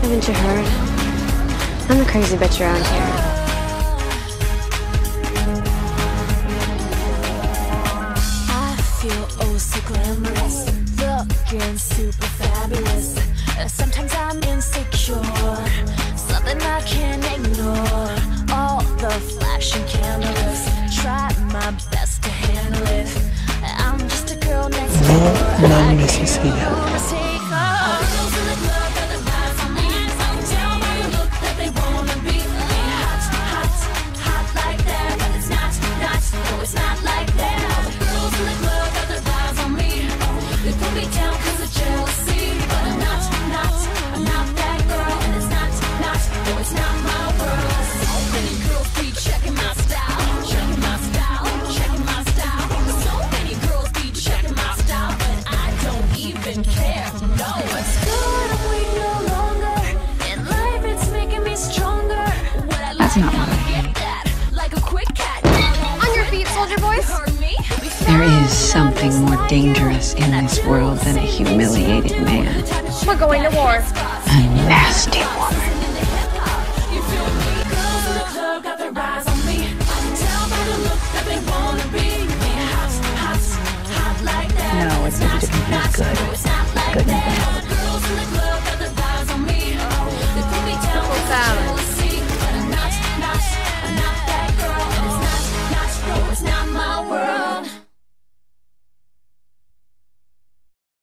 Haven't you heard? I'm the crazy bitch around here. I feel oh so glamorous, looking super fabulous. Sometimes I'm insecure, something I can't ignore. All the flashing cameras, try my best to handle it. I'm just a girl next door. No I mames, That's not what I hate. On your feet, soldier boys. There is something more dangerous in this world than a humiliated man. We're going to war. A nasty woman. No, it's never to be good second. me down.